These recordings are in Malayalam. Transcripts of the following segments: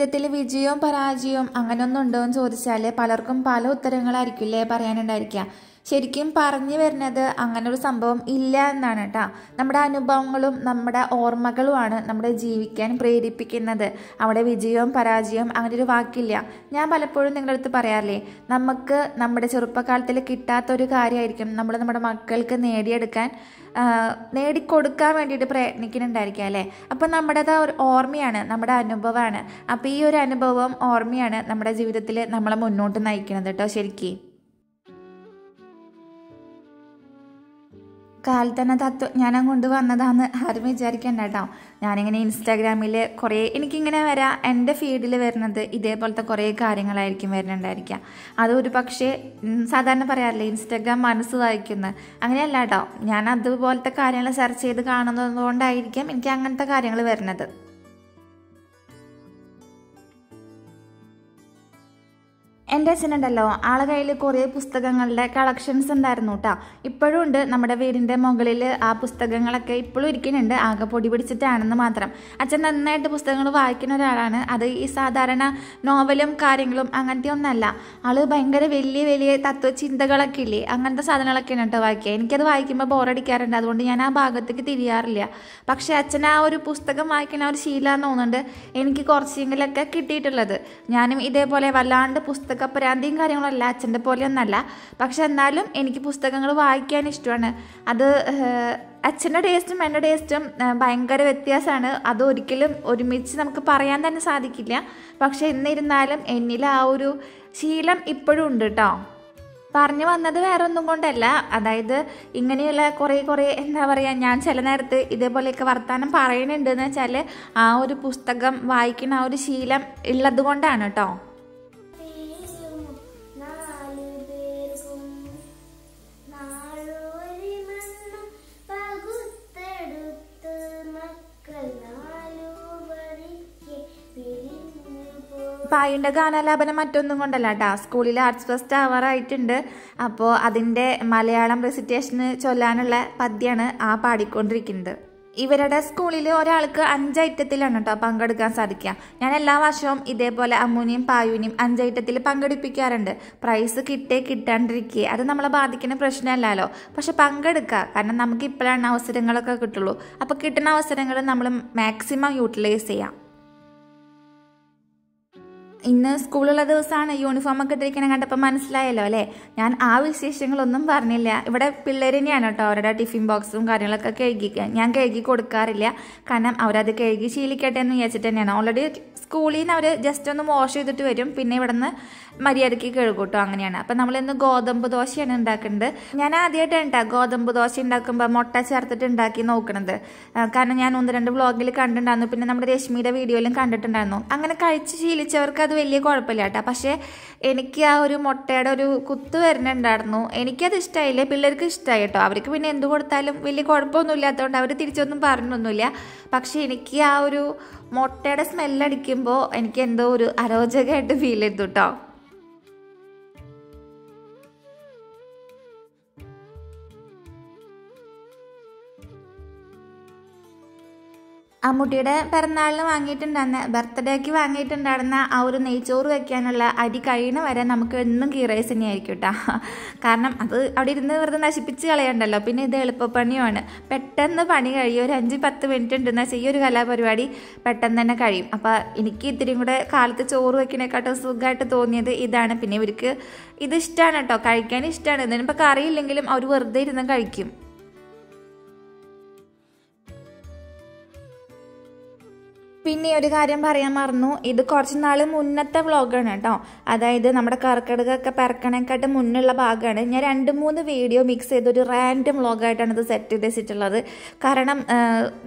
ജീവിതത്തിൽ വിജയവും പരാജയവും അങ്ങനെയൊന്നും ഉണ്ടോ എന്ന് ചോദിച്ചാൽ പലർക്കും പല ഉത്തരങ്ങളായിരിക്കില്ലേ പറയാനുണ്ടായിരിക്കുക ശരിക്കും പറഞ്ഞു വരുന്നത് അങ്ങനെ ഒരു സംഭവം ഇല്ല എന്നാണ് കേട്ടോ നമ്മുടെ അനുഭവങ്ങളും നമ്മുടെ ഓർമ്മകളുമാണ് നമ്മുടെ ജീവിക്കാൻ പ്രേരിപ്പിക്കുന്നത്. അവിടെ വിജയവും പരാജയവും അങ്ങനെ ഒരു വാക്കില്ല. ഞാൻ പലപ്പോഴും നിങ്ങളുടെ അടുത്ത് പറയാറില്ലേ നമുക്ക് നമ്മുടെ ചെറുപ്പകാലത്തിൽ കിട്ടാത്തൊരു കാര്യമായിരിക്കും നമ്മൾ നമ്മുടെ മക്കൾക്ക് നേടിയെടുക്കാൻ നേടിക്കൊടുക്കാൻ വേണ്ടിയിട്ട് പ്രയത്നിക്കുന്നുണ്ടായിരിക്കുക അല്ലേ? അപ്പം നമ്മുടേത് ഒരു ഓർമ്മയാണ് നമ്മുടെ അനുഭവമാണ്. അപ്പോൾ ഈ ഒരു അനുഭവം ഓർമ്മയാണ് നമ്മുടെ ജീവിതത്തിൽ നമ്മളെ മുന്നോട്ട് നയിക്കുന്നത് കേട്ടോ ശരിക്കും. കാലത്തന്നെ തത്വജ്ഞാനം കൊണ്ടുവന്നതാന്ന് ആരും വിചാരിക്കണ്ട കേട്ടോ ഞാനിങ്ങനെ ഇൻസ്റ്റാഗ്രാമിൽ കുറേ എനിക്കിങ്ങനെ വരാം എന്റെ ഫീഡിൽ വരുന്നത് ഇതേപോലത്തെ കുറേ കാര്യങ്ങളായിരിക്കും വരുന്നുണ്ടായിരിക്കുക അത് ഒരു പക്ഷേ സാധാരണ പറയാറില്ലേ ഇൻസ്റ്റാഗ്രാം മനസ്സ് വായിക്കുന്ന. അങ്ങനെയല്ല കേട്ടോ ഞാൻ അതുപോലത്തെ കാര്യങ്ങൾ സെർച്ച് ചെയ്ത് കാണുന്നതുകൊണ്ടായിരിക്കും എനിക്ക് അങ്ങനത്തെ കാര്യങ്ങൾ വരുന്നത്. എന്റെ അച്ഛനുണ്ടല്ലോ. ആളെ കയ്യിൽ കുറേ പുസ്തകങ്ങളുടെ കളക്ഷൻസ് ഉണ്ടായിരുന്നു കേട്ടോ ഇപ്പോഴും ഉണ്ട് നമ്മുടെ വീടിന്റെ മുകളിൽ ആ പുസ്തകങ്ങളൊക്കെ ഇപ്പോഴും ഇരിക്കുന്നുണ്ട്. ആകെ പൊടി പിടിച്ചിട്ടാണെന്ന് മാത്രം. അച്ഛൻ നന്നായിട്ട് പുസ്തകങ്ങൾ വായിക്കുന്ന ഒരാളാണ്. അത് ഈ സാധാരണ നോവലും കാര്യങ്ങളും അങ്ങനത്തെ ഒന്നല്ല. ആൾ ഭയങ്കര വലിയ വലിയ തത്വചിന്തകളൊക്കെ ഇല്ലേ? അങ്ങനത്തെ സാധനങ്ങളൊക്കെയാണ് കേട്ടോ വായിക്കുക. എനിക്കത് വായിക്കുമ്പോൾ ബോറടിക്കാറുണ്ട്. അതുകൊണ്ട് ഞാൻ ആ ഭാഗത്തേക്ക് തിരിയാറില്ല. പക്ഷേ അച്ഛൻ ആ ഒരു പുസ്തകം വായിക്കുന്ന ഒരു ശീലമെന്ന് തോന്നുന്നുണ്ട് എനിക്ക് കുറച്ചെങ്കിലൊക്കെ കിട്ടിയിട്ടുള്ളത്. ഞാനും ഇതേപോലെ വല്ലാണ്ട് പുസ്തകപരാന്തിയും കാര്യങ്ങളല്ല അച്ഛന്റെ പോലെയൊന്നല്ല. പക്ഷെ എന്നാലും എനിക്ക് പുസ്തകങ്ങൾ വായിക്കാൻ ഇഷ്ടമാണ്. അത് അച്ഛന്റെ ടേസ്റ്റും എന്റെ ടേസ്റ്റും ഭയങ്കര വ്യത്യാസമാണ്. അത് ഒരിക്കലും ഒരുമിച്ച് നമുക്ക് പറയാൻ തന്നെ സാധിക്കില്ല. പക്ഷെ എന്നിരുന്നാലും എന്നിൽ ആ ഒരു ശീലം ഇപ്പോഴും ഉണ്ട് കേട്ടോ പറഞ്ഞു വന്നത് വേറെ ഒന്നും കൊണ്ടല്ല. അതായത് ഇങ്ങനെയുള്ള കുറേ കുറേ എന്താ പറയുക ഞാൻ ചില നേരത്ത് ഇതേപോലെയൊക്കെ വർത്തമാനം പറയുന്നുണ്ടെന്ന് വെച്ചാൽ ആ ഒരു പുസ്തകം വായിക്കുന്ന ആ ഒരു ശീലം ഉള്ളത് കൊണ്ടാണ് കേട്ടോ പോയി ഗാനാലാപനം മറ്റൊന്നും കൊണ്ടല്ല കേട്ടോ സ്കൂളിൽ ആർട്സ് ഫെസ്റ്റ് ആവാറായിട്ടുണ്ട്. അപ്പോൾ അതിന്റെ മലയാളം റെസിറ്റേഷന് ചൊല്ലാനുള്ള പദ്യമാണ് ആ പാടിക്കൊണ്ടിരിക്കുന്നത്. ഇവരുടെ സ്കൂളിൽ ഒരാൾക്ക് അഞ്ച് ഐറ്റത്തിലാണ് കേട്ടോ പങ്കെടുക്കാൻ സാധിക്കുക. ഞാൻ എല്ലാ വർഷവും ഇതേപോലെ അമ്മൂനിയും പായുവിനെയും അഞ്ചൈറ്റത്തിൽ പങ്കെടുപ്പിക്കാറുണ്ട്. പ്രൈസ് കിട്ടേ കിട്ടാണ്ടിരിക്കുക അത് നമ്മളെ ബാധിക്കുന്ന പ്രശ്നമല്ലല്ലോ. പക്ഷെ പങ്കെടുക്കുക കാരണം നമുക്ക് ഇപ്പോഴാണ് അവസരങ്ങളൊക്കെ കിട്ടുള്ളൂ. അപ്പോൾ കിട്ടുന്ന അവസരങ്ങൾ നമ്മൾ മാക്സിമം യൂട്ടിലൈസ് ചെയ്യാം. ഇന്ന് സ്കൂളുള്ള ദിവസമാണ്. യൂണിഫോം ഒക്കെ ഇട്ടിരിക്കണം കണ്ടപ്പോൾ മനസ്സിലായല്ലോ അല്ലേ? ഞാൻ ആ വിശേഷങ്ങളൊന്നും പറഞ്ഞില്ല. ഇവിടെ പിള്ളേർ തന്നെയാണ് കേട്ടോ അവരുടെ ടിഫിൻ ബോക്സും കാര്യങ്ങളൊക്കെ കഴുകി ഞാൻ കഴുകി കൊടുക്കാറില്ല. കാരണം അവരത് കഴുകി ശീലിക്കട്ടെ എന്ന് വിചാരിച്ചിട്ട് തന്നെയാണ്. ഓൾറെഡി സ്കൂളിൽ നിന്ന് അവർ ജസ്റ്റ് ഒന്ന് വാഷ് ചെയ്തിട്ട് വരും. പിന്നെ ഇവിടെ നിന്ന് മര്യാദയ്ക്ക് കഴുകൂട്ടോ. അങ്ങനെയാണ്. അപ്പം നമ്മൾ ഇന്ന് ഗോതമ്പ് ദോശയാണ് ഉണ്ടാക്കുന്നത് ഞാൻ ആദ്യമായിട്ടാണ് കേട്ടോ ഗോതമ്പ് ദോശ ഉണ്ടാക്കുമ്പോൾ മുട്ട ചേർത്തിട്ട് ഉണ്ടാക്കി നോക്കണത്. കാരണം ഞാൻ ഒന്ന് രണ്ട് വ്ളോഗിൽ കണ്ടിട്ടുണ്ടായിരുന്നു. പിന്നെ നമ്മുടെ രശ്മിയുടെ വീഡിയോയിലും കണ്ടിട്ടുണ്ടായിരുന്നു. അങ്ങനെ കഴിച്ച് ശീലിച്ചവർക്ക് അത് വലിയ കുഴപ്പമില്ല കേട്ടോ പക്ഷേ എനിക്ക് ആ ഒരു മുട്ടയുടെ ഒരു കുത്ത് വരുന്നുണ്ടായിരുന്നു. എനിക്കത് ഇഷ്ടമായില്ലേ പിള്ളേർക്ക് ഇഷ്ടമായി കേട്ടോ അവർക്ക് പിന്നെ എന്ത് കൊടുത്താലും വലിയ കുഴപ്പമൊന്നും ഇല്ലാത്തതുകൊണ്ട് അവർ തിരിച്ചൊന്നും പറഞ്ഞൊന്നുമില്ല. പക്ഷേ എനിക്ക് ആ ഒരു മുട്ടയുടെ സ്മെല്ലടിക്കുമ്പോൾ എനിക്ക് എന്തോ ഒരു അരോചകമായിട്ട് ഫീൽ ചെയ്തു കേട്ടോ അമ്മൂട്ടിയുടെ പിറന്നാളിന് വാങ്ങിയിട്ടുണ്ടായിരുന്ന ബർത്ത്ഡേക്ക് വാങ്ങിയിട്ടുണ്ടായിരുന്ന ആ ഒരു നെയ്ച്ചോറ് വെക്കാനുള്ള അരി കഴിയണ വരെ നമുക്ക് എന്നും ഗീ റൈസ് തന്നെയായിരിക്കും കേട്ടോ കാരണം അത് അവിടെ ഇരുന്ന് വെറുതെ നശിപ്പിച്ച് കളയണ്ടല്ലോ. പിന്നെ ഇത് എളുപ്പപ്പണിയുമാണ്. പെട്ടെന്ന് പണി കഴിയും. ഒരു അഞ്ച് പത്ത് മിനിറ്റ് ഉണ്ടെന്ന് വെച്ചാൽ ഈ ഒരു കലാപരിപാടി പെട്ടെന്ന് തന്നെ കഴിയും. അപ്പോൾ എനിക്ക് ഇത്തിരിയും കൂടെ കാലത്ത് ചോറ് വെക്കുന്നതിനെക്കാട്ടും സുഖമായിട്ട് തോന്നിയത് ഇതാണ്. പിന്നെ ഇവർക്ക് ഇത് ഇഷ്ടമാണ് കേട്ടോ കഴിക്കാൻ ഇഷ്ടമാണ് ഇതിനിപ്പോൾ കറിയില്ലെങ്കിലും അവർ വെറുതെ ഇരുന്ന് കഴിക്കും. പിന്നെ ഒരു കാര്യം പറയാൻ മറന്നു. ഇത് കുറച്ച് നാൾ മുന്നത്തെ വ്ളോഗാണ് കേട്ടോ. അതായത് നമ്മുടെ കർക്കിടകമൊക്കെ പിറക്കണേക്കാട്ട് മുന്നുള്ള ഭാഗമാണ് ഞാൻ രണ്ട് മൂന്ന് വീഡിയോ മിക്സ് ചെയ്ത് ഒരു റാൻഡം വ്ളോഗായിട്ടാണ് ഇത് സെറ്റ് ചെയ്ത് വെച്ചിട്ടുള്ളത്. കാരണം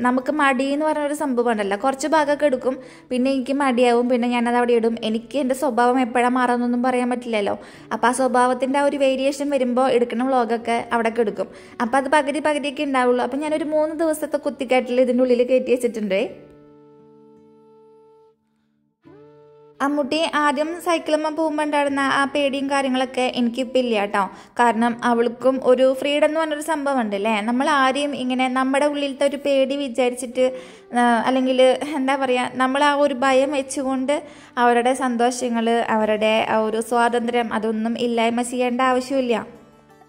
നമുക്ക് മടി എന്ന് പറഞ്ഞൊരു സംഭവം ഉണ്ടല്ലോ കുറച്ച് ഭാഗമൊക്കെ എടുക്കും പിന്നെ എനിക്ക് മടിയാവും പിന്നെ ഞാനത് അവിടെ ഇടും. എനിക്ക് എന്റെ സ്വഭാവം എപ്പോഴാണ് മാറുന്നൊന്നും പറയാൻ പറ്റില്ലല്ലോ. അപ്പോൾ ആ സ്വഭാവത്തിന്റെ ആ ഒരു വേരിയേഷൻ വരുമ്പോൾ എടുക്കുന്ന വ്ളോഗൊക്കെ അവിടെ എടുക്കും. അപ്പോൾ അത് പകുതി പകുതിയൊക്കെ ഉണ്ടാവുള്ളൂ. അപ്പോൾ ഞാനൊരു മൂന്ന് ദിവസത്തെ കുത്തിക്കാട്ടിൽ ഇതിന്റെ ഉള്ളിൽ കയറ്റി വെച്ചിട്ടുണ്ട്. അമ്മൂട്ടി ആദ്യം സൈക്കിളുമ്മ പോകുമ്പോൾ ഉണ്ടായിരുന്ന ആ പേടിയും കാര്യങ്ങളൊക്കെ എനിക്കിപ്പോൾ ഇല്ല കേട്ടോ കാരണം അവൾക്കും ഒരു ഫ്രീഡം എന്ന് പറഞ്ഞൊരു സംഭവം ഉണ്ട് അല്ലേ നമ്മൾ ആരെയും ഇങ്ങനെ നമ്മുടെ ഉള്ളിലത്തെ ഒരു പേടി വിചാരിച്ചിട്ട് അല്ലെങ്കിൽ എന്താ പറയുക നമ്മൾ ആ ഒരു ഭയം വെച്ചുകൊണ്ട് അവരുടെ സന്തോഷങ്ങൾ അവരുടെ ആ ഒരു സ്വാതന്ത്ര്യം അതൊന്നും ഇല്ലായ്മ ചെയ്യേണ്ട ആവശ്യമില്ല.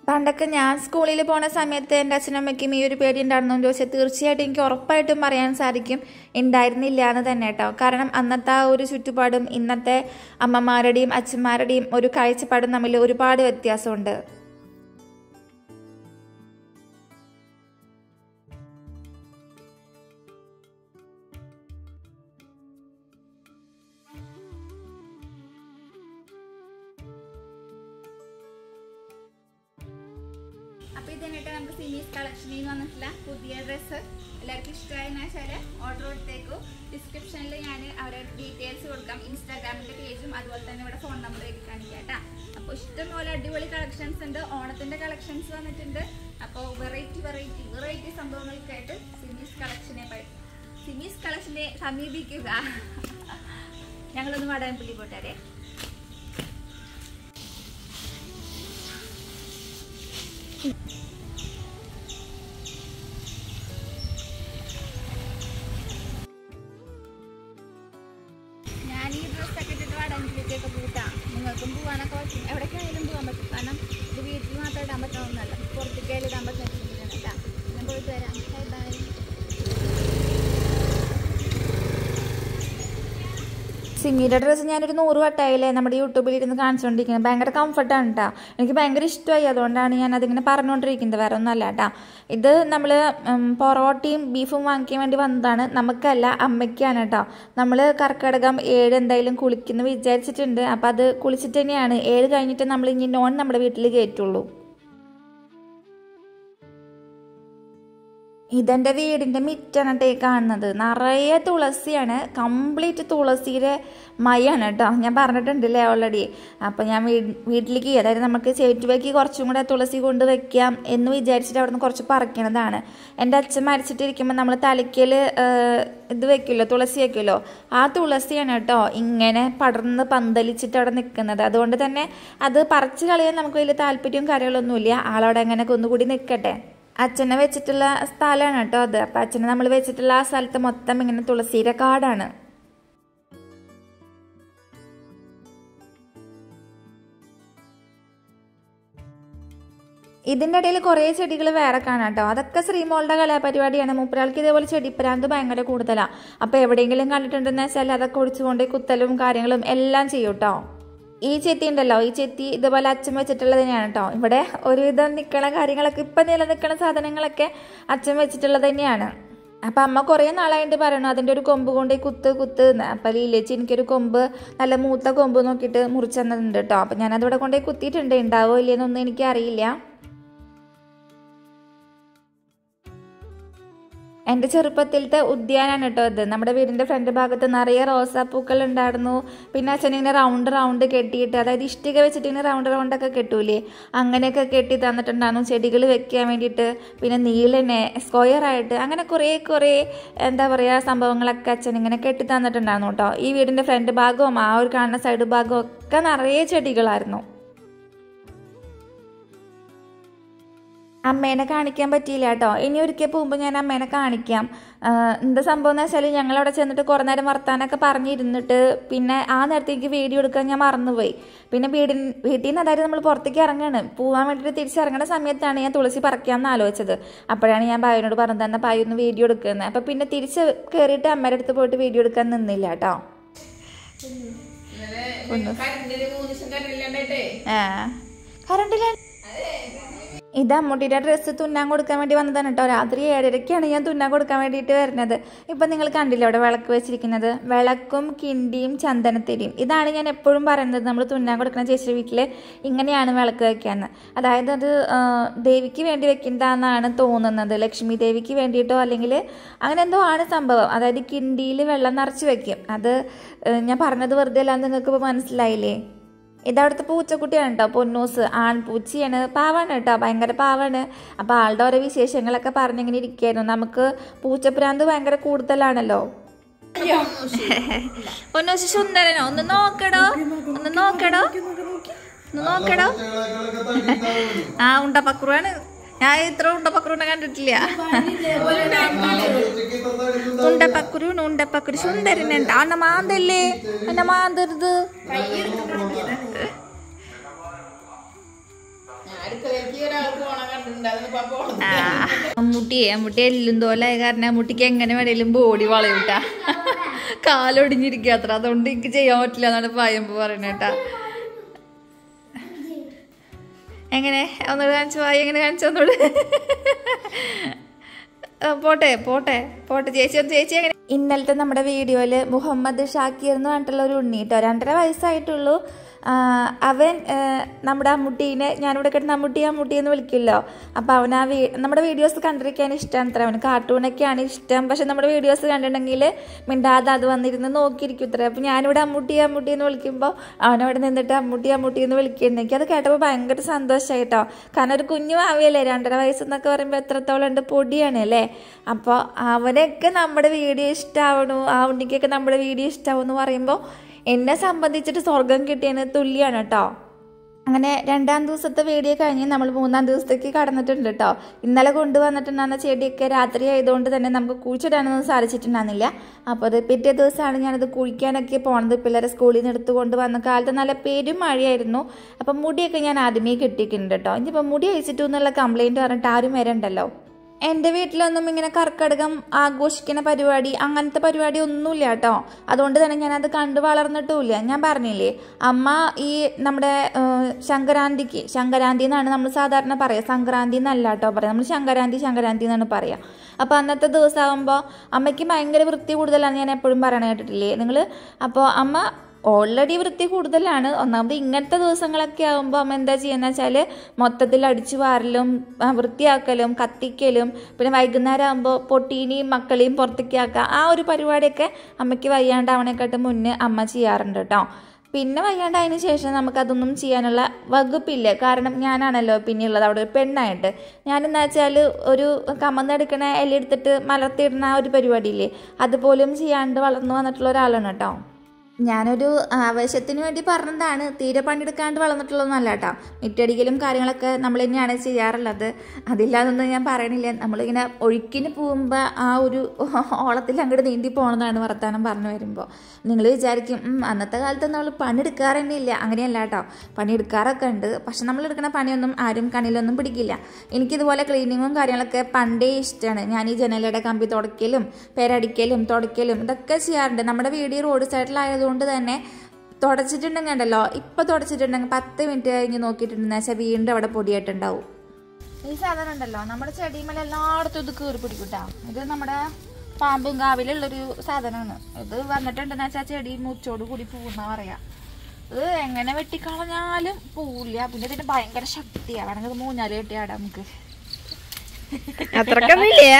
പണ്ടൊക്കെ ഞാൻ സ്കൂളിൽ പോണ സമയത്ത് എന്റെ അച്ഛനമ്മയ്ക്കും ഈ ഒരു പേടി ഉണ്ടായിരുന്നു. എന്ന് ചോദിച്ചാൽ തീർച്ചയായിട്ടും എനിക്ക് ഉറപ്പായിട്ടും പറയാൻ സാധിക്കും. ഉണ്ടായിരുന്നില്ല എന്ന് തന്നെ കേട്ടോ. കാരണം അന്നത്തെ ആ ഒരു ചുറ്റുപാടും ഇന്നത്തെ അമ്മമാരുടെയും അച്ഛന്മാരുടെയും ഒരു കാഴ്ചപ്പാടും തമ്മിൽ ഒരുപാട് വ്യത്യാസമുണ്ട്. കളക്ഷൻസ് ഉണ്ട് ഓണത്തിന്റെ കളക്ഷൻസ് വന്നിട്ടുണ്ട്. അപ്പോൾ വെറൈറ്റി വെറൈറ്റി വെറൈറ്റി സംഭവങ്ങൾക്കായിട്ട് സിമീസ് കളക്ഷനെ സിമീസ് കളക്ഷനെ സമീപിക്കുക. ഞങ്ങളൊന്ന് വടകംപള്ളി Thank ഞാൻ സിമിയുടെ ഡ്രസ്സ് ഞാനൊരു നൂറ് വട്ടായില്ലേ നമ്മുടെ യൂട്യൂബിൽ ഇരുന്ന് കാണിച്ചുകൊണ്ടിരിക്കുന്നത് ഭയങ്കര കംഫർട്ടാണ് കേട്ടോ എനിക്ക് ഭയങ്കര ഇഷ്ടമായി. അതുകൊണ്ടാണ് ഞാൻ അതിങ്ങനെ പറഞ്ഞുകൊണ്ടിരിക്കുന്നത് വേറെ ഒന്നുമല്ല കേട്ടോ ഇത് നമ്മൾ പൊറോട്ടയും ബീഫും വാങ്ങിക്കാൻ വേണ്ടി വന്നതാണ്. നമുക്കല്ല അമ്മയ്ക്കാണ് കേട്ടോ നമ്മൾ കർക്കിടകം ഏഴ് എന്തായാലും കുളിക്കുന്നു വിചാരിച്ചിട്ടുണ്ട്. അപ്പോൾ അത് കുളിച്ചിട്ട് തന്നെയാണ്. ഏഴ് കഴിഞ്ഞിട്ട് നമ്മൾ ഇനി നോൺ നമ്മുടെ വീട്ടിൽ കയറ്റുള്ളൂ. ഇതെന്റെ വീടിന്റെ മിറ്റാണ് കാണുന്നത്. നിറയെ തുളസിയാണ്. കംപ്ലീറ്റ് തുളസിയുടെ മയാണ് കേട്ടോ ഞാൻ പറഞ്ഞിട്ടുണ്ടല്ലേ ഓൾറെഡി അപ്പോൾ ഞാൻ വീ വീട്ടിലേക്ക് അതായത് നമുക്ക് ചേറ്റുവയ്ക്ക് കുറച്ചും കൂടെ തുളസി കൊണ്ട് വെക്കാം എന്ന് വിചാരിച്ചിട്ട് അവിടെ നിന്ന് കുറച്ച് പറിക്കണതാണ്. എന്റെ അച്ഛൻ മരിച്ചിട്ടിരിക്കുമ്പോൾ നമ്മൾ തലയ്ക്കൽ ഇത് വെക്കുമല്ലോ തുളസി വെക്കുമല്ലോ. ആ തുളസിയാണ് കേട്ടോ ഇങ്ങനെ പടർന്ന് പന്തലിച്ചിട്ട് അവിടെ നിൽക്കുന്നത് അതുകൊണ്ട് തന്നെ അത് പറിച്ച് കളയാൻ നമുക്ക് വലിയ താല്പര്യവും കാര്യങ്ങളൊന്നുമില്ല. ആളവിടെ അങ്ങനെ ഒന്നുകൂടി നിൽക്കട്ടെ അച്ഛനെ വെച്ചിട്ടുള്ള സ്ഥലമാണ് കേട്ടോ അത്. അപ്പം അച്ഛനെ നമ്മൾ വെച്ചിട്ടുള്ള ആ സ്ഥലത്ത് മൊത്തം ഇങ്ങനെ തുളസിയുടെ കാടാണ് ഇതിന്റെ ഇടയിൽ കുറേ ചെടികൾ വേറെ കാണാം കേട്ടോ. അതൊക്കെ ശ്രീമോളുടെ കലാപരിപാടിയാണ്. മൂപ്പരാൾക്ക് ഇതേപോലെ ചെടിപ്രാന്ത് ഭയങ്കര കൂടുതലാണ് അപ്പോൾ എവിടെയെങ്കിലും കണ്ടിട്ടുണ്ടെന്ന് വെച്ചാൽ അതൊക്കെ ഒഴിച്ചുകൊണ്ട് കുത്തലും കാര്യങ്ങളും എല്ലാം ചെയ്യും കേട്ടോ. ഈ ചെത്തി ഉണ്ടല്ലോ ഈ ചെത്തി ഇതുപോലെ അച്ഛൻ വെച്ചിട്ടുള്ളത് തന്നെയാണ് കേട്ടോ ഇവിടെ ഒരുവിധം നിൽക്കണ കാര്യങ്ങളൊക്കെ ഇപ്പം നിലനിൽക്കണ സാധനങ്ങളൊക്കെ അച്ഛൻ വെച്ചിട്ടുള്ളത് തന്നെയാണ്. അപ്പം അമ്മ കുറേ നാളായിട്ട് പറയണു അതിന്റെ ഒരു കൊമ്പ് കൊണ്ട് കുത്ത് കുത്ത് അപ്പം ലീലേച്ചി എനിക്കൊരു കൊമ്പ് നല്ല മൂത്ത കൊമ്പ് നോക്കിയിട്ട് മുറിച്ചു തന്നിട്ടുണ്ട് കേട്ടോ അപ്പം ഞാനതിവിടെ കൊണ്ടുപോയി കുത്തിയിട്ടുണ്ട് ഉണ്ടാവോ ഇല്ലയെന്നൊന്നും എനിക്കറിയില്ല. എന്റെ ചെറുപ്പത്തിലത്തെ ഉദ്യാനാണ് കേട്ടോ ഇത്. നമ്മുടെ വീടിന്റെ ഫ്രണ്ട് ഭാഗത്ത് നിറയെ റോസാപ്പൂക്കൾ ഉണ്ടായിരുന്നു. പിന്നെ അച്ഛൻ ഇങ്ങനെ റൗണ്ട് റൗണ്ട് കെട്ടിയിട്ട് അതായത് ഇഷ്ടിക വെച്ചിട്ട് ഇങ്ങനെ റൗണ്ട് റൗണ്ടൊക്കെ കെട്ടൂലേ? അങ്ങനെയൊക്കെ കെട്ടി തന്നിട്ടുണ്ടായിരുന്നു. ചെടികൾ വെക്കാൻ വേണ്ടിയിട്ട് പിന്നെ നീളനെ സ്ക്വയറായിട്ട് അങ്ങനെ കുറേ കുറേ എന്താ പറയുക സംഭവങ്ങളൊക്കെ അച്ഛൻ ഇങ്ങനെ കെട്ടി തന്നിട്ടുണ്ടായിരുന്നു കേട്ടോ. ഈ വീടിന്റെ ഫ്രണ്ട് ഭാഗവും ആ ഒരു കാണുന്ന സൈഡ് ഭാഗവും ഒക്കെ നിറയെ ചെടികളായിരുന്നു. അമ്മേനെ കാണിക്കാൻ പറ്റിയില്ല കേട്ടോ. ഇനി ഒരിക്കൽ പോകുമ്പോൾ ഞാൻ അമ്മേനെ കാണിക്കാം. എന്താ സംഭവം എന്ന് വെച്ചാൽ ഞങ്ങൾ അവിടെ ചെന്നിട്ട് കുറേ നേരം വർത്താനൊക്കെ പറഞ്ഞിരുന്നിട്ട് പിന്നെ ആ നേരത്തേക്ക് വീഡിയോ എടുക്കാൻ ഞാൻ മറന്നുപോയി. പിന്നെ വീടിൻ വീട്ടിൽ നിന്ന് അതായത് നമ്മൾ പുറത്തേക്ക് ഇറങ്ങാണ്. പോകാൻ വേണ്ടിയിട്ട് തിരിച്ചിറങ്ങുന്ന സമയത്താണ് ഞാൻ തുളസി പറിക്കാമെന്ന് ആലോചിച്ചത്. അപ്പോഴാണ് ഞാൻ ഭായനോട് പറഞ്ഞത് എന്നാൽ പായ ഒന്ന് വീഡിയോ എടുക്കുന്നത് അപ്പോൾ പിന്നെ തിരിച്ച് കയറിയിട്ട് അമ്മയുടെ അടുത്ത് പോയിട്ട് വീഡിയോ എടുക്കാൻ നിന്നില്ല കേട്ടോ. ആ. കറണ്ടില്ല ഇത് അമ്മൂട്ടിയുടെ ഡ്രസ്സ് തുന്നാൻ കൊടുക്കാൻ വേണ്ടി വന്നതാണ് കേട്ടോ. രാത്രി ഏഴരയ്ക്കാണ് ഞാൻ തുന്നാൻ കൊടുക്കാൻ വേണ്ടിയിട്ട് വരുന്നത്. ഇപ്പം നിങ്ങൾ കണ്ടില്ല അവിടെ വിളക്ക് വെച്ചിരിക്കുന്നത്? വിളക്കും കിണ്ടിയും ചന്ദനത്തിരിയും. ഇതാണ് ഞാൻ എപ്പോഴും പറയുന്നത്. നമ്മൾ തുന്നാൻ കൊടുക്കുന്ന ചേച്ചിയുടെ വീട്ടിൽ ഇങ്ങനെയാണ് വിളക്ക് വെക്കാന്ന്. അതായത് അത് ദേവിക്ക് വേണ്ടി വെക്കുന്നതാണെന്നാണ് തോന്നുന്നത്. ലക്ഷ്മി ദേവിക്ക് വേണ്ടിയിട്ടോ അല്ലെങ്കിൽ അങ്ങനെ എന്തോ ആണ് സംഭവം. അതായത് കിണ്ടിയിൽ വെള്ളം നിറച്ച് വെക്കും. അത് ഞാൻ പറഞ്ഞത് വെറുതെ അല്ലാന്ന് നിങ്ങൾക്ക് ഇപ്പോൾ മനസ്സിലായില്ലേ? ഇതവിടുത്തെ പൂച്ചക്കുട്ടിയാണ് കേട്ടോ പൊന്നൂസ് ആൺപൂച്ചയാണ് പാവാണ് കേട്ടോ ഭയങ്കര പാവാണ്. അപ്പോൾ ആളുടെ ഓരോ വിശേഷങ്ങളൊക്കെ പറഞ്ഞിങ്ങനെ ഇരിക്കുകയായിരുന്നു നമുക്ക് പൂച്ചപ്രാന്ത് ഭയങ്കര കൂടുതലാണല്ലോ. പൊന്നൂസ് സുന്ദരനോ ഒന്ന് നോക്കടോ. ഒന്ന് നോക്കടോ. ഒന്ന് നോക്കടോ. ആ ഉണ്ടപ്പക്കുറാണ് ഞാൻ ഇത്ര ഉണ്ടപ്പക്കുരുണ്ട കണ്ടിട്ടില്ല. ഉണ്ടപ്പക്കുരു. ഉണ്ടപ്പക്കുരു സുന്ദരനുണ്ട് അന്ന മാന്തല്ലേ? അന്ന മാന്തരുത്. അമ്മൂട്ടിയെ അമ്മൂട്ടി എല്ലും തോലായ കാരണം അമ്മൂട്ടിക്ക് എങ്ങനെ വേണേലും ബോഡി വളയൂട്ടാ കാലൊടിഞ്ഞിരിക്കുക അത്ര. അതുകൊണ്ട് എനിക്ക് ചെയ്യാൻ പറ്റില്ല എന്നാണ് പായമ്പ് പറയണേട്ടാ എങ്ങനെ? ഒന്നുകൂടെ കാണിച്ചു വായി എങ്ങനെ കാണിച്ചു ഒന്നുകൂടെ പോട്ടെ പോട്ടെ പോട്ടെ. ചേച്ചി ഒന്ന് ചേച്ചി എങ്ങനെ? ഇന്നലത്തെ നമ്മുടെ വീഡിയോയിൽ മുഹമ്മദ് ഷാക്കിർ എന്ന് പറഞ്ഞിട്ടുള്ള ഒരു ഉണ്ണി കേട്ടോ. രണ്ടര വയസ്സായിട്ടുള്ളൂ. അവൻ നമ്മുടെ അമ്മുട്ടീനെ ഞാനിവിടെ കിടന്ന് അമ്മുട്ടി അമ്മുട്ടി എന്ന് വിളിക്കില്ലോ. അപ്പോൾ അവൻ ആ വീ നമ്മുടെ വീഡിയോസ് കണ്ടിരിക്കാൻ ഇഷ്ടമാണ് അത്ര. അവന് കാർട്ടൂണൊക്കെയാണ് ഇഷ്ടം. പക്ഷെ നമ്മുടെ വീഡിയോസ് കണ്ടിട്ടുണ്ടെങ്കിൽ മിണ്ടാതെ അത് വന്നിരുന്ന് നോക്കിയിരിക്കും ഇത്ര. അപ്പോൾ ഞാനിവിടെ അമ്മുട്ടി അമ്മുട്ടി എന്ന് വിളിക്കുമ്പോൾ അവനവിടെ നിന്നിട്ട് അമ്മുട്ടി അമ്മുട്ടി എന്ന് വിളിക്കുന്നു അത് കേട്ടപ്പോൾ ഭയങ്കര സന്തോഷമായി കേട്ടോ. കാരണം ഒരു കുഞ്ഞു ആവിയല്ലേ രണ്ടര വയസ്സെന്നൊക്കെ പറയുമ്പോൾ എത്രത്തോളം ഉണ്ട് പൊടിയാണ് അല്ലേ? അപ്പോൾ അവനൊക്കെ നമ്മുടെ വീഡിയോ ഇഷ്ടമാവണു ആ ഉണ്ണിക്കൊക്കെ നമ്മുടെ വീഡിയോ ഇഷ്ടമാവും എന്ന് പറയുമ്പോൾ എന്നെ സംബന്ധിച്ചിട്ട് സ്വർഗം കിട്ടിയതിന് തുല്യമാണ് കേട്ടോ അങ്ങനെ രണ്ടാം ദിവസത്തെ വീഡിയോ കഴിഞ്ഞ് നമ്മൾ മൂന്നാം ദിവസത്തേക്ക് കടന്നിട്ടുണ്ട് കേട്ടോ ഇന്നലെ കൊണ്ടുവന്നിട്ടുണ്ടായിരുന്ന ചെടിയൊക്കെ രാത്രി ആയതുകൊണ്ട് തന്നെ നമുക്ക് കുഴിച്ചിടാനൊന്നും സാധിച്ചിട്ടുണ്ടായിരുന്നില്ല. അപ്പോൾ അത് പിറ്റേ ദിവസമാണ് ഞാനത് കുഴിക്കാനൊക്കെ പോണത്. പിള്ളേരെ സ്കൂളിൽ നിന്ന് എടുത്ത് കൊണ്ടുവന്ന കാലത്ത് നല്ല പേരും മഴയായിരുന്നു. അപ്പം മുടിയൊക്കെ ഞാൻ ആദ്യമേ കെട്ടിയിട്ടുണ്ട് കേട്ടോ ഇനിയിപ്പോൾ മുടി അയച്ചിട്ടു എന്നുള്ള കംപ്ലയിന്റ് പറഞ്ഞിട്ട് ആരും വരണ്ടല്ലോ. എന്റെ വീട്ടിലൊന്നും ഇങ്ങനെ കർക്കടകം ആഘോഷിക്കുന്ന പരിപാടി അങ്ങനത്തെ പരിപാടി ഒന്നുമില്ല കേട്ടോ. അതുകൊണ്ട് തന്നെ ഞാനത് കണ്ടു വളർന്നിട്ടുമില്ല. ഞാൻ പറഞ്ഞില്ലേ അമ്മ ഈ നമ്മുടെ ശങ്കരാന്തിക്ക് ശങ്കരാന്തി എന്നാണ് നമ്മൾ സാധാരണ പറയുക സംക്രാന്തി എന്നല്ല കേട്ടോ പറയാം. നമ്മൾ ശങ്കരാന്തി ശങ്കരാന്തി എന്നാണ് പറയുക അപ്പോൾ അന്നത്തെ ദിവസമാകുമ്പോൾ അമ്മയ്ക്ക് ഭയങ്കര വൃത്തി കൂടുതലാണ് ഞാൻ എപ്പോഴും പറയണ കേട്ടിട്ടില്ലേ. നിങ്ങൾ അപ്പോൾ അമ്മ ഓൾറെഡി വൃത്തി കൂടുതലാണ്. ഒന്നാമത് ഇങ്ങനത്തെ ദിവസങ്ങളൊക്കെ ആകുമ്പോൾ അമ്മ എന്താ ചെയ്യുന്നത് വെച്ചാൽ മൊത്തത്തിൽ അടിച്ചു വാരലും വൃത്തിയാക്കലും കത്തിക്കലും പിന്നെ വൈകുന്നേരം ആകുമ്പോൾ പൊട്ടീനെയും മക്കളെയും പുറത്തേക്ക് ആക്കുക. ആ ഒരു പരിപാടിയൊക്കെ അമ്മയ്ക്ക് വയ്യാണ്ടാവണേക്കാട്ട് മുന്നേ അമ്മ ചെയ്യാറുണ്ട് കേട്ടോ പിന്നെ വയ്യാണ്ടായതിനു ശേഷം നമുക്കതൊന്നും ചെയ്യാനുള്ള വകുപ്പില്ല. കാരണം ഞാനാണല്ലോ പിന്നെയുള്ളത്. അവിടെ ഒരു പെണ്ണായിട്ട് ഞാനെന്ന് വെച്ചാൽ ഒരു കമന്നെടുക്കണ ഇല എടുത്തിട്ട് മലർത്തിയിടുന്ന ആ ഒരു പരിപാടിയില്ലേ? അതുപോലും ചെയ്യാണ്ട് വളർന്നു വന്നിട്ടുള്ള ഒരാളാണ് കേട്ടോ ഞാനൊരു ആവേശത്തിന് വേണ്ടി പറഞ്ഞതാണ്. തീരെ പണിയെടുക്കാണ്ട് വളർന്നിട്ടുള്ളതൊന്നല്ല കേട്ടോ മിറ്റടിക്കലും കാര്യങ്ങളൊക്കെ നമ്മൾ തന്നെയാണ് ചെയ്യാറുള്ളത്. അതില്ലാതൊന്നും ഞാൻ പറയണില്ല. നമ്മളിങ്ങനെ ഒഴുക്കിന് പോകുമ്പോൾ ആ ഒരു ഓളത്തിൽ അങ്ങോട്ട് നീന്തി പോകണമെന്നാണ് വർത്തമാനം പറഞ്ഞു വരുമ്പോൾ നിങ്ങൾ വിചാരിക്കും അന്നത്തെ കാലത്ത് നമ്മൾ പണിയെടുക്കാറ് തന്നെ ഇല്ല അങ്ങനെയല്ല കേട്ടോ പണിയെടുക്കാറൊക്കെ ഉണ്ട്. പക്ഷെ നമ്മൾ എടുക്കുന്ന പണിയൊന്നും ആരും കണ്ണിലൊന്നും പിടിക്കില്ല. എനിക്കിതുപോലെ ക്ലീനിങ്ങും കാര്യങ്ങളൊക്കെ പണ്ടേ ഇഷ്ടമാണ് ഞാൻ ഈ ജനലയുടെ കമ്പി തുടക്കലും പേരടിക്കലും തുടക്കലും ഇതൊക്കെ ചെയ്യാറുണ്ട്. നമ്മുടെ വീട് റോഡ് റോഡ് സൈഡിലായതുകൊണ്ട് തന്നെ തുടച്ചിട്ടുണ്ടെങ്കിൽ ഉണ്ടല്ലോ ഇപ്പൊ തുടച്ചിട്ടുണ്ടെങ്കിൽ പത്ത് മിനിറ്റ് കഴിഞ്ഞ് നോക്കിയിട്ടുണ്ടെന്ന് വെച്ചാൽ വീണ്ടും അവിടെ പൊടിയായിട്ടുണ്ടാവും. ഈ സാധനം ഉണ്ടല്ലോ നമ്മുടെ ചെടിമേൽ എല്ലായിടത്തും ഇത് കീറി പിടിക്കൂട്ടാ ഇത് നമ്മുടെ പാമ്പും കാവിലുള്ളൊരു സാധനമാണ്. ഇത് വന്നിട്ടുണ്ടെന്ന് വെച്ചാൽ ചെടി മുച്ചോട് കൂടി പോകുന്ന പറയാ. ഇത് എങ്ങനെ വെട്ടിക്കളഞ്ഞാലും പോവില്ല. പിന്നെ ഇതിന് ഭയങ്കര ശക്തിയാണ് വേണമെങ്കിൽ ഇത് മൂന്നാൽ കെട്ടിയാടാ നമുക്ക്. അത്രക്കൊന്നില്ലേ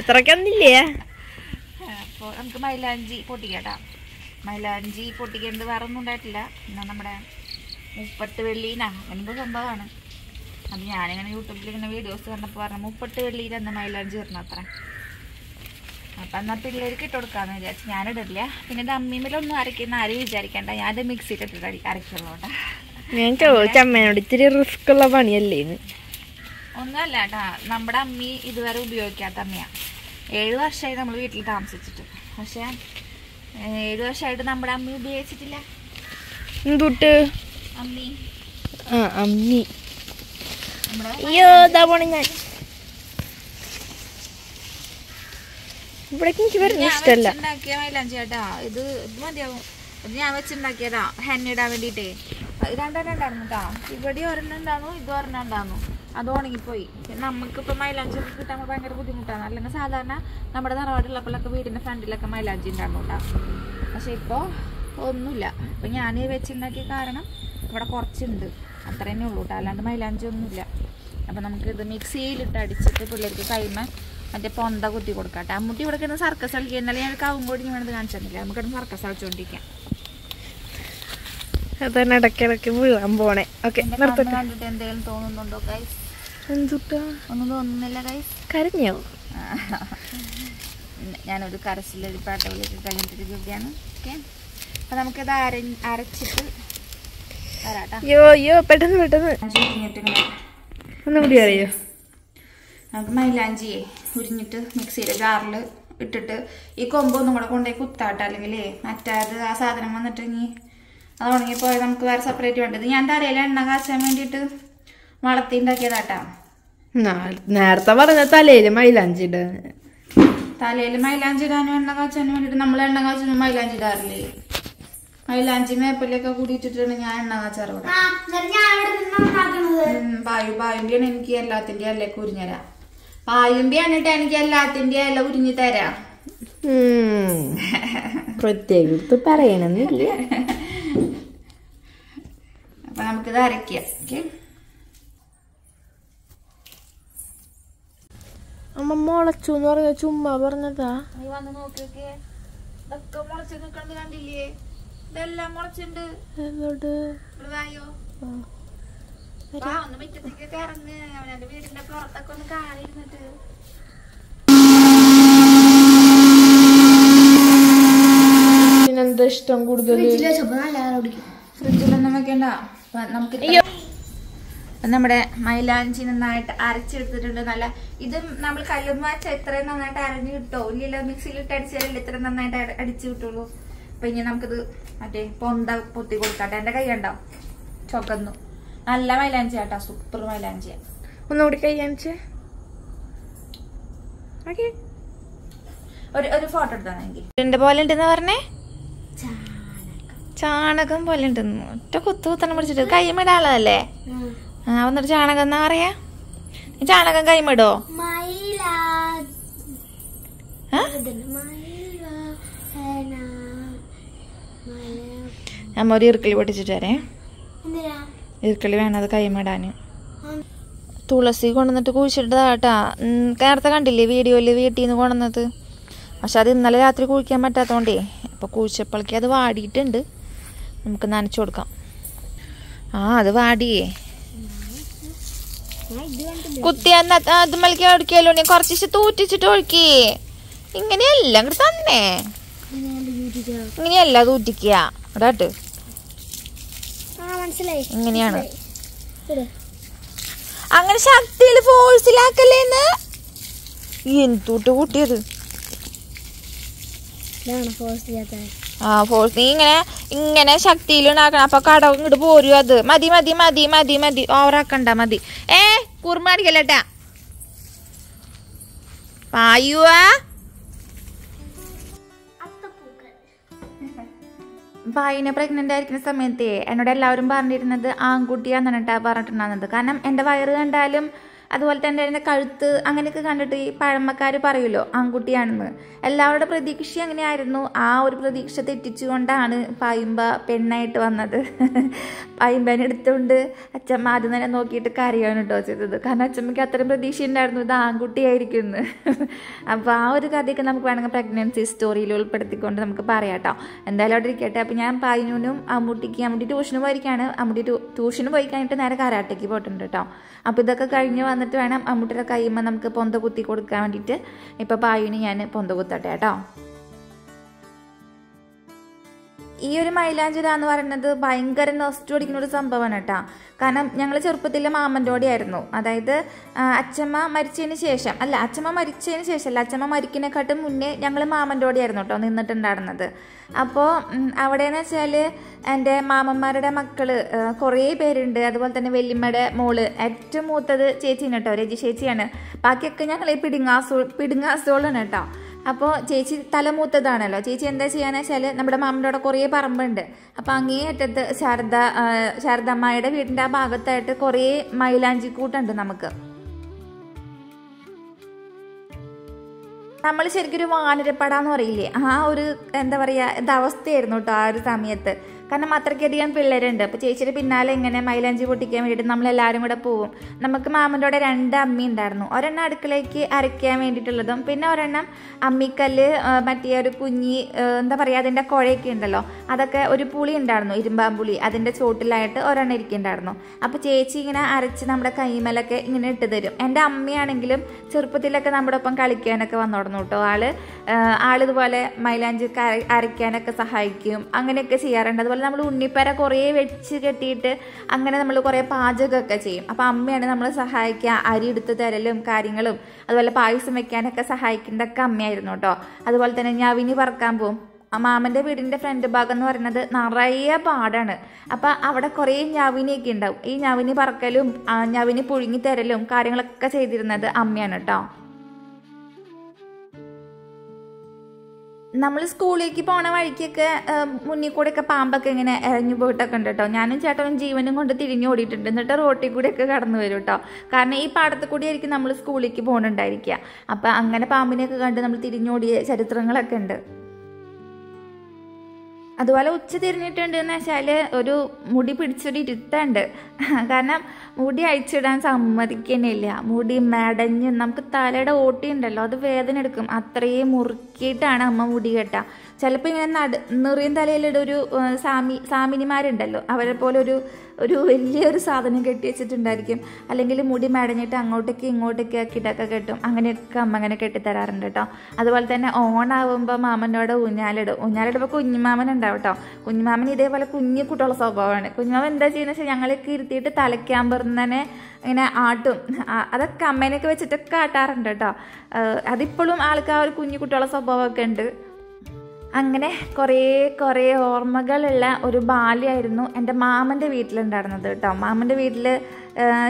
അത്രക്കൊന്നില്ലേ അപ്പോൾ നമുക്ക് മൈലാഞ്ചി പൊട്ടിക്കട്ടാ മൈലാഞ്ചി പൊട്ടിക്കേണ്ടത് വേറെ ഒന്നും ഉണ്ടായിട്ടില്ല. പിന്നെ നമ്മുടെ മുപ്പത്ത് വെള്ളീനാ എന്ത് സംഭവമാണ്? അത് ഞാനിങ്ങനെ യൂട്യൂബിൽ ഇങ്ങനെ വീഡിയോസ് കണ്ടപ്പോൾ പറഞ്ഞു മുപ്പത്ത് വെള്ളിയിൽ അന്ന് മൈലാഞ്ചി വരണം അത്ര. അപ്പം എന്നാൽ പിള്ളേർക്ക് ഇട്ട് കൊടുക്കാമെന്ന് വിചാരിച്ചു ഞാനിടില്ല പിന്നെ ഇത് അമ്മീമിലൊന്നും അരയ്ക്കുന്ന ആരും വിചാരിക്കണ്ട. ഞാനത് മിക്സിയിട്ട് ഇട്ടിട്ട് അടി അരയ്ക്കുള്ളൂ കേട്ടോ ഞാൻ ചോദിച്ച അമ്മേനോട് ഇത്തിരി റിസ്ക് ഉള്ള പണിയല്ലേ ഒന്നുമല്ല കേട്ടാ നമ്മുടെ അമ്മി ഇതുവരെ ഉപയോഗിക്കാത്ത അമ്മയാണ് ഏഴ് വർഷമായി നമ്മൾ വീട്ടിൽ താമസിച്ചിട്ട്. പക്ഷേ ഏഴ് വർഷമായിട്ട് നമ്മുടെ അമ്മി ഉപയോഗിച്ചിട്ടില്ല. എന്തുട്ട്? അമ്മി. ആ അമ്മി. അയ്യോ ഇതാ പോണ ഞാൻ. ഇവിടേക്ക് എനിക്ക് വരുന്ന മൈലാഞ്ചി ചേട്ടാ ഇത് ഇത് മതിയാവും. ഇത് ഞാൻ വെച്ചുണ്ടാക്കിയതാ ഹെന്നിടാൻ വേണ്ടിട്ടേ രണ്ടെണ്ണം ഉണ്ടായിരുന്നു കേട്ടോ ഇവിടെ ഒരെണ്ണം ഉണ്ടായിരുന്നു ഇത് ഒരെണ്ണം ഉണ്ടായിരുന്നു അത് ഉണങ്ങിപ്പോയി. നമുക്കിപ്പോൾ മൈലാഞ്ചി ഒക്കെ കിട്ടാൻ ഭയങ്കര ബുദ്ധിമുട്ടാണ്. അല്ലെങ്കിൽ സാധാരണ നമ്മുടെ തറവാടുള്ളപ്പോഴൊക്കെ വീടിന്റെ ഫ്രണ്ടിലൊക്കെ മൈലാഞ്ചി ഉണ്ടാകുന്നുണ്ടാവും പക്ഷെ ഇപ്പോൾ ഒന്നുമില്ല. ഇപ്പം ഞാൻ വെച്ചുണ്ടാക്കിയ കാരണം ഇവിടെ കുറച്ചുണ്ട്. അത്ര തന്നെ ഉള്ളൂ കേട്ടോ. അല്ലാണ്ട് മൈലാഞ്ചി ഒന്നുമില്ല. അപ്പം നമുക്ക് ഇത് മിക്സിയിലിട്ട് അടിച്ചിട്ട് പിള്ളേർക്ക് കൈമ മറ്റേ പൊന്ത കുത്തി കൊടുക്കാം കേട്ടോ. അമ്മൂട്ടി ഇവിടെ കിടന്ന് സർക്കസ് കളിക്കുക. എന്നാലും ഞാൻ കാവും കൂടി വേണത് കാണിച്ചിരുന്നില്ല? നമുക്ക് കിടന്ന് സർക്കസ് കളിച്ചുകൊണ്ടിരിക്കാം അതന്നെ ഇടയ്ക്കിടയ്ക്ക് വീഴാൻ പോണേ. ഓക്കെ എന്തെങ്കിലും തോന്നുന്നുണ്ടോ ഗൈസ് എന്തുട്ടാ? ഒന്നും തോന്നുന്നില്ല ഗൈസ് കരഞ്ഞോ? ഞാനൊരു കരച്ചിലൊരു പാട്ട വിളിച്ച് കഴിഞ്ഞിട്ടിരിക്കുകയാണ് ഓക്കെ. അപ്പം നമുക്കിത് അര അരച്ചിട്ട് അയ്യോ അയ്യോ പെട്ടെന്ന് പെട്ടെന്ന്. ഒന്നുകൂടി കൂടി അറിയോ? നമുക്ക് മൈലാഞ്ചിയെ ഉരിഞ്ഞിട്ട് മിക്സിയിലെ ജാറിൽ ഇട്ടിട്ട് ഈ കൊമ്പൊന്നും കൂടെ കൊണ്ടുപോയി കുത്താട്ടോ അല്ലെങ്കിൽ മറ്റേത് ആ സാധനം വന്നിട്ട് ഇനി അത് ഉണങ്ങിപ്പോയി നമുക്ക് വേറെ സെപ്പറേറ്റ് വേണ്ടത് ഞാൻ തലയിൽ എണ്ണ കാച്ചാൻ വേണ്ടിയിട്ട് വളർത്തി ഉണ്ടാക്കിയതാട്ടാ നേരത്തെ പറഞ്ഞ തലയിൽ മൈലാഞ്ചിട തലയിൽ മൈലാഞ്ചി ഇടാനും എണ്ണ കാച്ചാനും വേണ്ടിയിട്ട് നമ്മൾ എണ്ണ മൈലാഞ്ചിടാറില്ലേ മൈലാഞ്ചി ഇടാറില്ലേ? മൈലാഞ്ചി മേപ്പലൊക്കെ കൂടിയിട്ടിട്ടാണ് ഞാൻ എണ്ണ കാച്ചാറ് ഇവിടെ. പായു പായുമ്പിയാണ് എനിക്ക് എല്ലാത്തിന്റെ അല്ല കുരിഞ്ഞരാ ബായുമ്പിയാണിട്ട് എനിക്ക് എല്ലാത്തിന്റെ അല്ല ഉരിഞ്ഞു തരാം. പ്രത്യേകിച്ച് പറയണമെന്നില്ല അപ്പൊ നമുക്കിത് അരയ്ക്കാം ഓക്കെ? അമ്മ മുളച്ചു എന്ന് പറഞ്ഞ ചുമ്മാ പറഞ്ഞതാ. നീ വന്ന് നോക്കിയൊക്കെ. ഇതൊക്കെ മുളച്ച് നിൽക്കണത് കണ്ടില്ലേ? ഇതെല്ലാം മുളച്ചിണ്ട്. എന്നോട് ഇവിടെ വായോ? വാ ഒന്ന് മുറ്റത്തേക്കൊക്കെ ഇറങ്ങ്. അവനെ വീടിന്റെ പുറത്തൊക്കെ ഒന്ന് കാണിരുന്നിട്ട് പിന്നെന്താ ഇഷ്ടം കൂടുതൽ ഫ്രിഡ്ജിലൊന്നും വെക്കണ്ട. അപ്പൊ നമുക്ക് നമ്മുടെ മൈലാഞ്ചി നന്നായിട്ട് അരച്ചെടുത്തിട്ടുണ്ട്. നല്ല ഇതും നമ്മൾ കല്ലും വെച്ച എത്രയും നന്നായിട്ട് അരഞ്ഞു കിട്ടോ? ഇല്ലല്ലോ മിക്സിയിൽ ഇട്ട് അടിച്ചാലല്ലേ ഇത്ര നന്നായിട്ട് അടിച്ചു കിട്ടുള്ളൂ? അപ്പൊ ഇനി നമുക്കിത് മറ്റേ പൊന്ത പൊത്തി കൊടുക്കാട്ടെ. എന്റെ കൈ ഉണ്ടാവും ചൊക്കന്നു നല്ല മൈലാഞ്ചി ആട്ടോ സൂപ്പർ മൈലാഞ്ചിയാ. ഒന്നുകൂടി കൈ കാണിച്ചേ. ഒരു ഒരു ഫോട്ടോ എടുത്താൽ എന്റെ പോലെ ഉണ്ടെന്ന് പറഞ്ഞേ? ചാണകം പോലെ ഉണ്ടെന്ന്. ഒറ്റ കുത്തു കുത്തണം പിടിച്ചിട്ട്. കൈമിടാളല്ലേ ആ വന്നിട്ട് ചാണകം എന്നാ പറയാ? ചാണകം കൈമിടോ? നമ്മ ഒരു ഇറുക്കളി പൊട്ടിച്ചിട്ട് വരേ. ഇറുക്കളി വേണം വേണത് കൈമിടാന്. തുളസി കൊണ്ടുവന്നിട്ട് കുഴിച്ചിട്ടതാട്ടാ നേരത്തെ കണ്ടില്ലേ വീഡിയോയിൽ വീട്ടിൽ നിന്ന് കൊണ്ടുവന്നത്? പക്ഷെ അത് ഇന്നലെ രാത്രി കുഴിക്കാൻ പറ്റാത്തോണ്ടേ. അപ്പൊ കുഴിച്ചപ്പോഴേക്കും അത് വാടിയിട്ടുണ്ട്. നമുക്ക് നനച്ചു കൊടുക്കാം. ആ അത് വാടിയേ. ഞാൻ ഇത് കുത്തി അത് മലക്കി ഒഴിക്കല്ലോ നീ കുറച്ച് തൂറ്റിച്ചിട്ട് ഒഴുക്കി. ഇങ്ങനെയല്ല അങ്ങോട്ട് തന്നെ. ഇങ്ങനെയല്ല തൂറ്റിക്കട്ട് അതാട്ട് ഇങ്ങനെയാണ്. അങ്ങനെ ശക്തിയിൽ ഫോഴ്സിലാക്കല്ലേന്ന് എന്തൂട്ട് കൂട്ടിയത്? ഇതാണ് ഫോഴ്സ് ചെയ്യാത്ത ആ ഫോഴ്സ് നീ ഇങ്ങനെ ഇങ്ങനെ ശക്തിയിൽ ഉണ്ടാക്കണം അപ്പൊ കടവ് ഇങ്ങോട്ട് പോരും അത്. മതി മതി മതി മതി മതി. ഓവറാക്കണ്ട മതി. ഏ കുറുമാടിക്കല്ലേട്ടാ പായുവാ. അത്തപ്പൂക്കൾ ഭായിനെ പ്രഗ്നന്റ് ആയിരിക്കുന്ന സമയത്തേ എന്നോട് എല്ലാവരും പറഞ്ഞിരുന്നത് ആൺകുട്ടിയാന്നാണ് കേട്ടാ പറഞ്ഞിട്ടുണ്ടാകുന്നത് കാരണം എന്റെ വയറ് കണ്ടാലും അതുപോലെ തന്നെ അതിന്റെ കഴുത്ത് അങ്ങനെയൊക്കെ കണ്ടിട്ട് ഈ പഴമക്കാർ പറയുമല്ലോ ആൺകുട്ടിയാണെന്ന്. എല്ലാവരുടെ പ്രതീക്ഷ അങ്ങനെയായിരുന്നു. ആ ഒരു പ്രതീക്ഷ തെറ്റിച്ചുകൊണ്ടാണ് പായുമ്പ പെണ്ണായിട്ട് വന്നത്. പായുമ്പനെ എടുത്തുകൊണ്ട് അച്ഛമ്മ ആദ്യം തന്നെ നോക്കിയിട്ട് കരയാണ് കേട്ടോ ചെയ്തത്. കാരണം അച്ഛമ്മയ്ക്ക് അത്രയും പ്രതീക്ഷ ഉണ്ടായിരുന്നു ഇത് ആൺകുട്ടിയായിരിക്കും എന്ന്. അപ്പോൾ ആ ഒരു കഥയൊക്കെ നമുക്ക് വേണമെങ്കിൽ പ്രഗ്നൻസി സ്റ്റോറിയിൽ ഉൾപ്പെടുത്തിക്കൊണ്ട് നമുക്ക് പറയാം കേട്ടോ എന്തായാലും അവിടെ ഇരിക്കട്ടെ. അപ്പോൾ ഞാൻ പായുനും അമ്മൂട്ടിക്ക് അമ്മൂട്ടി ട്യൂഷന് പോയിരിക്കുകയാണ് അമ്മൂട്ടി ട്യൂ- ട്യൂഷന് പോയി കഴിഞ്ഞിട്ട് നേരെ കരാട്ടയ്ക്ക് പോയിട്ടുണ്ട് കേട്ടോ അപ്പോൾ ഇതൊക്കെ കഴിഞ്ഞ് വന്നിട്ട് വേണം അമ്മൂട്ടിയുടെ കൈമ്മ നമുക്ക് പൊന്ത കുത്തി കൊടുക്കാൻ വേണ്ടിയിട്ട്. ഇപ്പോൾ പായുവിന് ഞാൻ പൊന്ത കുത്തട്ടെ കേട്ടോ. ഈ ഒരു മൈലാഞ്ചിര എന്ന് പറയുന്നത് ഭയങ്കര നൊസ്റ്റു പിടിക്കുന്ന ഒരു സംഭവമാണ് കേട്ടോ. കാരണം ഞങ്ങൾ ചെറുപ്പത്തിൽ മാമന്റെ ആയിരുന്നു അതായത് അച്ഛമ്മ മരിച്ചതിന് ശേഷം അല്ല അച്ഛമ്മ മരിച്ചതിന് ശേഷം അല്ല അച്ഛമ്മ മരിക്കുന്നതിനെക്കാട്ടും മുന്നേ ഞങ്ങൾ മാമന്റെ ആയിരുന്നു കേട്ടോ നിന്നിട്ടുണ്ടായിരുന്നത്. അപ്പോൾ അവിടെയെന്ന് വെച്ചാൽ എന്റെ മാമന്മാരുടെ മക്കൾ കുറേ പേരുണ്ട്. അതുപോലെ തന്നെ വല്യമ്മയുടെ മോൾ ഏറ്റവും മൂത്തത് ചേച്ചിയാണ് കേട്ടോ രജി ചേച്ചിയാണ്. ബാക്കിയൊക്കെ ഞങ്ങൾ ഈ പിടുങ്ങാസോ പിടുങ്ങാസോളാണ് കേട്ടോ. അപ്പോൾ ചേച്ചി തലമൂത്തതാണല്ലോ. ചേച്ചി എന്താ ചെയ്യാന്ന് വെച്ചാൽ നമ്മുടെ മാമന്റെ അവിടെ കുറേ പറമ്പുണ്ട്. അപ്പോൾ അങ്ങേ അറ്റത്ത് ശാരദ ശാരദമ്മയുടെ വീടിന്റെ ആ ഭാഗത്തായിട്ട് കുറേ മൈലാഞ്ചി കൂട്ടുണ്ട് നമുക്ക്. നമ്മൾ ശരിക്കും ഒരു വാനരപ്പട എന്ന് പറയില്ലേ? ആ ഒരു എന്താ പറയുക അവസ്ഥയായിരുന്നു കേട്ടോ ആ ഒരു സമയത്ത്. കാരണം അത്രയ്ക്കധികം പിള്ളേരുണ്ട്. അപ്പോൾ ചേച്ചിയുടെ പിന്നാലെ ഇങ്ങനെ മൈലാഞ്ചി പൊട്ടിക്കാൻ വേണ്ടിയിട്ട് നമ്മളെല്ലാവരും കൂടെ പോവും. നമുക്ക് മാമന്റെ രണ്ട് അമ്മി ഉണ്ടായിരുന്നു. ഒരെണ്ണം അടുക്കളയ്ക്ക് അരയ്ക്കാൻ വേണ്ടിയിട്ടുള്ളതും പിന്നെ ഒരെണ്ണം അമ്മിക്കല്ല് മറ്റേ ഒരു കുഞ്ഞി എന്താ പറയുക അതിന്റെ കുഴയൊക്കെ ഉണ്ടല്ലോ. അതൊക്കെ ഒരു പുളി ഉണ്ടായിരുന്നു ഇരുമ്പാമ്പുളി അതിന്റെ ചോട്ടിലായിട്ട് ഒരെണ്ണം ഇരിക്കുന്നുണ്ടായിരുന്നു. അപ്പോൾ ചേച്ചി ഇങ്ങനെ അരച്ച് നമ്മുടെ കൈമലൊക്കെ ഇങ്ങനെ ഇട്ട് തരും. എന്റെ അമ്മയാണെങ്കിലും ചെറുപ്പത്തിലൊക്കെ നമ്മുടെ ഒപ്പം കളിക്കാനൊക്കെ വന്നു തുടങ്ങും കേട്ടോ ആൾ. ആളിതുപോലെ മൈലാഞ്ചി അരയ്ക്കാനൊക്കെ സഹായിക്കും. അങ്ങനെയൊക്കെ ചെയ്യാറുണ്ട്. അതുപോലെ നമ്മൾ ഉണ്ണിപ്പര കുറേ വെച്ച് കെട്ടിയിട്ട് അങ്ങനെ നമ്മൾ കുറേ പാചകമൊക്കെ ചെയ്യും. അപ്പോൾ അമ്മയാണ് നമ്മളെ സഹായിക്കുക. അരി എടുത്ത് തരലും കാര്യങ്ങളും അതുപോലെ പായസം വെക്കാനൊക്കെ സഹായിക്കേണ്ടതൊക്കെ അമ്മയായിരുന്നു കേട്ടോ. അതുപോലെ തന്നെ ഞാൻ വിനി പറക്കാൻ ആ മാമന്റെ വീടിന്റെ ഫ്രണ്ട് ഭാഗം എന്ന് പറയുന്നത് നിറയെ പാടാണ്. അപ്പം അവിടെ കുറേ ഞാവിനിയൊക്കെ ഉണ്ടാവും. ഈ ഞാവിനി പറക്കലും ഞാവിനി പുഴുങ്ങി തരലും കാര്യങ്ങളൊക്കെ ചെയ്തിരുന്നത് അമ്മയാണ് കേട്ടോ. നമ്മൾ സ്കൂളിലേക്ക് പോണ വഴിക്കൊക്കെ മുന്നിൽ കൂടെയൊക്കെ പാമ്പൊക്കെ ഇങ്ങനെ ഇറങ്ങി പോയിട്ടൊക്കെ ഉണ്ട് കേട്ടോ ഞാനും ചേട്ടനും ജീവനും കൊണ്ട് തിരിഞ്ഞു ഓടിയിട്ടുണ്ട്. എന്നിട്ട് റോട്ടിൽ കൂടെയൊക്കെ കടന്നു വരും കേട്ടോ കാരണം ഈ പാടത്ത് കൂടി ആയിരിക്കും നമ്മൾ സ്കൂളിലേക്ക് പോകണുണ്ടായിരിക്കുക അപ്പം അങ്ങനെ പാമ്പിനെയൊക്കെ കണ്ട് നമ്മൾ തിരിഞ്ഞോടിയ ചരിത്രങ്ങളൊക്കെ ഉണ്ട്. അതുപോലെ ഉച്ച തിരിഞ്ഞിട്ടുണ്ട് എന്ന് വെച്ചാൽ ഒരു മുടി പിടിച്ചൊരു ഇരുത്തുണ്ട് കാരണം മുടി അഴിച്ചിടാൻ സമ്മതിക്കുന്നില്ല മുടി മെടഞ്ഞ് നമുക്ക് തലയുടെ ഓട്ടിയുണ്ടല്ലോ അത് വേദന എടുക്കും. അത്രയും മുറുക്കിയിട്ടാണ് അമ്മ മുടി കെട്ടുക ചിലപ്പോൾ ഇങ്ങനെ നട നിറയും തലയിലിടെ ഒരു സാമി സാമിനിമാരുണ്ടല്ലോ. അവരെ പോലെ ഒരു ഒരു വലിയൊരു സാധനം കെട്ടി വെച്ചിട്ടുണ്ടായിരിക്കും. അല്ലെങ്കിൽ മുടി മെടഞ്ഞിട്ട് അങ്ങോട്ടേക്ക് ഇങ്ങോട്ടേക്ക് ആക്കിയിട്ടൊക്കെ കെട്ടും. അങ്ങനെയൊക്കെ അമ്മ അങ്ങനെ കെട്ടിത്തരാറുണ്ട് കേട്ടോ. അതുപോലെ തന്നെ ഓണാവുമ്പോൾ മാമനോട് ഊഞ്ഞാലിടും. ഊഞ്ഞാലിടുമ്പോൾ കുഞ്ഞുമാമൻ ഉണ്ടാവും കേട്ടോ. കുഞ്ഞുമാമൻ ഇതേപോലെ കുഞ്ഞു കുട്ടികളുടെ സ്വഭാവമാണ്. കുഞ്ഞുമാമൻ എന്താ ചെയ്യുന്നത് വെച്ചാൽ ഞങ്ങളൊക്കെ ഇരുത്തിയിട്ട് തന്നെ ഇങ്ങനെ ആട്ടും. അതൊക്കെ അമ്മേനൊക്കെ വെച്ചിട്ടൊക്കെ ആട്ടാറുണ്ട് കേട്ടോ. അതിപ്പോഴും ആൾക്ക് ആ ഒരു കുഞ്ഞു കുട്ടികളുടെ സ്വഭാവമൊക്കെ ഉണ്ട്. അങ്ങനെ കുറേ കുറേ ഓർമ്മകളുള്ള ഒരു ബാല്യമായിരുന്നു എന്റെ മാമന്റെ വീട്ടിലുണ്ടായിരുന്നത് കേട്ടോ. മാമന്റെ വീട്ടിൽ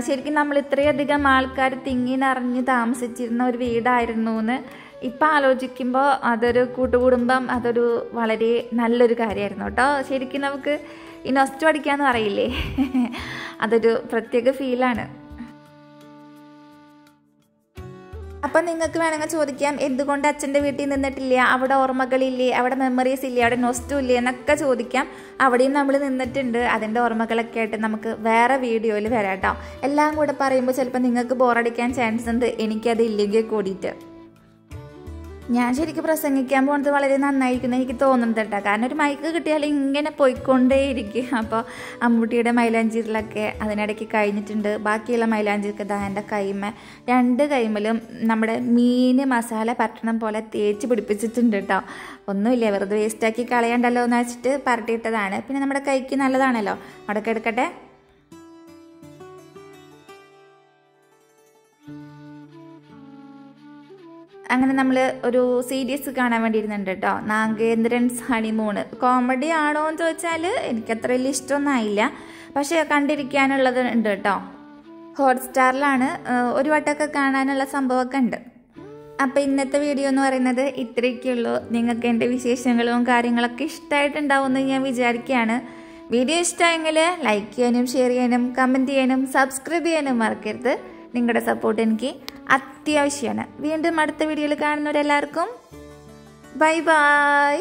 ശരിക്കും നമ്മൾ ഇത്രയധികം ആൾക്കാർ തിങ്ങി നിറഞ്ഞ് താമസിച്ചിരുന്ന ഒരു വീടായിരുന്നു എന്ന് ഇപ്പം ആലോചിക്കുമ്പോൾ അതൊരു കൂട്ടുകുടുംബം അതൊരു വളരെ നല്ലൊരു കാര്യമായിരുന്നു കേട്ടോ. ശരിക്കും നമുക്ക് ഈ നൊസ്റ്റു അടിക്കാമെന്ന് പറയില്ലേ? അതൊരു പ്രത്യേക ഫീലാണ് അപ്പം നിങ്ങൾക്ക് വേണമെങ്കിൽ ചോദിക്കാം എന്തുകൊണ്ട് അച്ഛന്റെ വീട്ടിൽ നിന്നിട്ടില്ല? അവിടെ ഓർമ്മകളില്ലേ? അവിടെ മെമ്മറീസ് ഇല്ലേ? അവിടെ നൊസ്റ്റു ഇല്ലേ? എന്നൊക്കെ ചോദിക്കാം. അവിടെയും നമ്മൾ നിന്നിട്ടുണ്ട്. അതിന്റെ ഓർമ്മകളൊക്കെ ആയിട്ട് നമുക്ക് വേറെ വീഡിയോയിൽ വരാം കേട്ടോ എല്ലാം കൂടെ പറയുമ്പോൾ ചിലപ്പോൾ നിങ്ങൾക്ക് ബോറടിക്കാൻ ചാൻസ് ഉണ്ട്. എനിക്കത് ഇല്ലെങ്കിൽ കൂടിയിട്ട്. ഞാൻ ശരിക്കും പ്രസംഗിക്കാൻ പോകുന്നത് വളരെ നന്നായിരിക്കും എനിക്ക് തോന്നുന്നത് കേട്ടോ. കാരണം ഒരു മൈക്ക് കിട്ടിയാൽ ഇങ്ങനെ പോയിക്കൊണ്ടേയിരിക്കും. അപ്പോൾ അമ്മൂട്ടിയുടെ മൈലാഞ്ചീരിലൊക്കെ അതിനിടയ്ക്ക് കഴിഞ്ഞിട്ടുണ്ട്. ബാക്കിയുള്ള മൈലാഞ്ചീർക്ക് ഇതാ എന്റെ കൈമ. രണ്ട് കൈമലും നമ്മുടെ മീൻ മസാല പറ്റണം പോലെ തേച്ച് പിടിപ്പിച്ചിട്ടുണ്ട് കേട്ടോ. ഒന്നുമില്ല വെറുതെ വേസ്റ്റാക്കി കളയണ്ടല്ലോ എന്ന് വെച്ചിട്ട് പരട്ടിയിട്ടതാണ്. പിന്നെ നമ്മുടെ കൈക്ക് നല്ലതാണല്ലോ. അവിടെ അങ്ങനെ നമ്മൾ ഒരു സീരീസ് കാണാൻ വേണ്ടി ഇരുന്നുണ്ട് കേട്ടോ നാഗേന്ദ്രൻസ് ഹണിമൂണ്. കോമഡി ആണോ എന്ന് ചോദിച്ചാൽ എനിക്കത്ര വലിയ ഇഷ്ടമൊന്നും ആയില്ല. പക്ഷേ കണ്ടിരിക്കാനുള്ളത് ഉണ്ട് കേട്ടോ ഹോട്ട്സ്റ്റാറിലാണ് ഒരു വട്ടമൊക്കെ കാണാനുള്ള സംഭവമൊക്കെ ഉണ്ട്. അപ്പോൾ ഇന്നത്തെ വീഡിയോ എന്ന് പറയുന്നത് ഇത്രയൊക്കെയുള്ളൂ നിങ്ങൾക്ക് എന്റെ വിശേഷങ്ങളും കാര്യങ്ങളൊക്കെ ഇഷ്ടമായിട്ടുണ്ടാവുമെന്ന് ഞാൻ വിചാരിക്കുകയാണ്. വീഡിയോ ഇഷ്ടമായെങ്കിൽ ലൈക്ക് ചെയ്യാനും ഷെയർ ചെയ്യാനും കമന്റ് ചെയ്യാനും സബ്സ്ക്രൈബ് ചെയ്യാനും മറക്കരുത്. നിങ്ങളുടെ സപ്പോർട്ട് എനിക്ക് അത്യാവശ്യമാണ്. വീണ്ടും അടുത്ത വീഡിയോയിൽ കാണുന്നവരെല്ലാവർക്കും ബൈ ബൈ